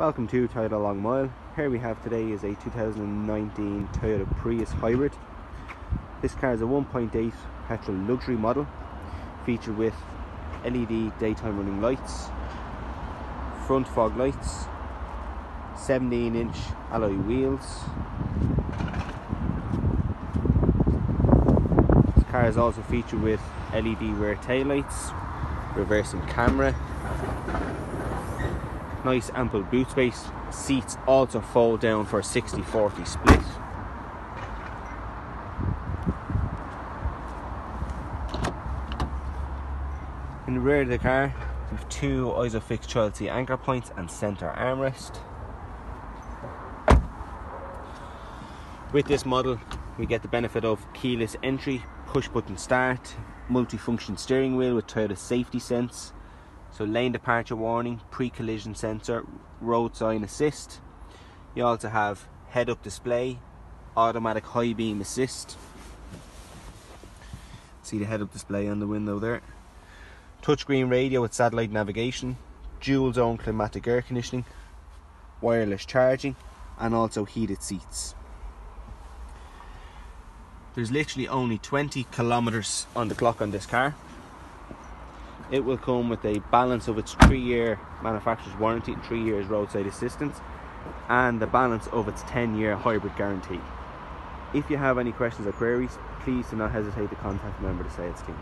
Welcome to Toyota Long Mile. Here we have today is a 2019 Toyota Prius Hybrid. This car is a 1.8 petrol luxury model featured with LED daytime running lights, front fog lights, 17 inch alloy wheels. This car is also featured with LED rear tail lights, reversing camera, nice ample boot space. Seats also fold down for a 60-40 split. In the rear of the car, we have two ISOFIX child seat anchor points and centre armrest. With this model, we get the benefit of keyless entry, push button start, multifunction steering wheel with Toyota safety sense, so lane departure warning, pre-collision sensor, road sign assist. You also have head-up display, automatic high beam assist. See the head-up display on the window there. Touchscreen radio with satellite navigation, dual zone climatic air conditioning, wireless charging, and also heated seats. There's literally only 20 kilometers on the clock on this car it will come with a balance of its three year manufacturer's warranty and three years roadside assistance and the balance of its 10 year hybrid guarantee. If you have any questions or queries, please do not hesitate to contact a member of the sales team.